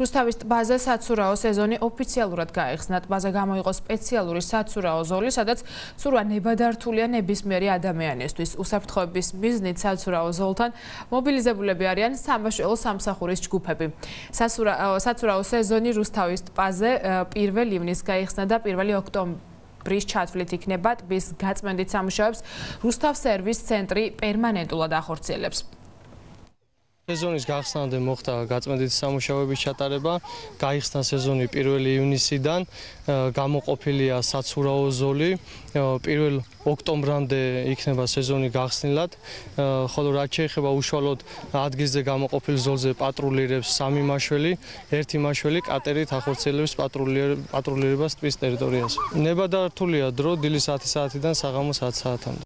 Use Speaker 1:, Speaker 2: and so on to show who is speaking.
Speaker 1: რუსთავის ტბაზე საცურაო სეზონი ოფიციალურად გაიხსნა. ტბაზე გამოიყო სპეციალური საცურაო ზოლი, სადაც ცურვა ნებადართულია ნებისმიერი ადამიანისთვის. უსაფრთხოების მიზნით საცურაო ზოლთან მობილიზებულები არიან სამბაშველო სამსახურის ჯგუფები. საცურაო სეზონი რუსთავის ტბაზე 1 ივნის გაიხსნა და 1 ოქტომბრის ჩათვლით იქნება ტბის გაწმენდით სამუშაოებს რუსთავ სერვის ცენტრი პერმანენტულად ახორციელებს.
Speaker 2: სეზონის გახსნამდე მოხდა გაწმენდითი სამუშაოების ჩატარება. გაიხსნა სეზონი 1 ივნისიდან. გამოყოფილია საცურაო ზოლი. 1 ოქტომბრამდე იქნება სეზონი გახსნილად. ხოლო რაც შეეხება უშუალოდ ადგილზე გამოყოფილ ზოლზე პატრულირებს სამი მაშველი, ერთი მაშველი კატერით ახორციელებს პატრულირებას ტბის ტერიტორიაზე. ნებადართულია დრო დილის 10 საათიდან საღამოს 10 საათამდე.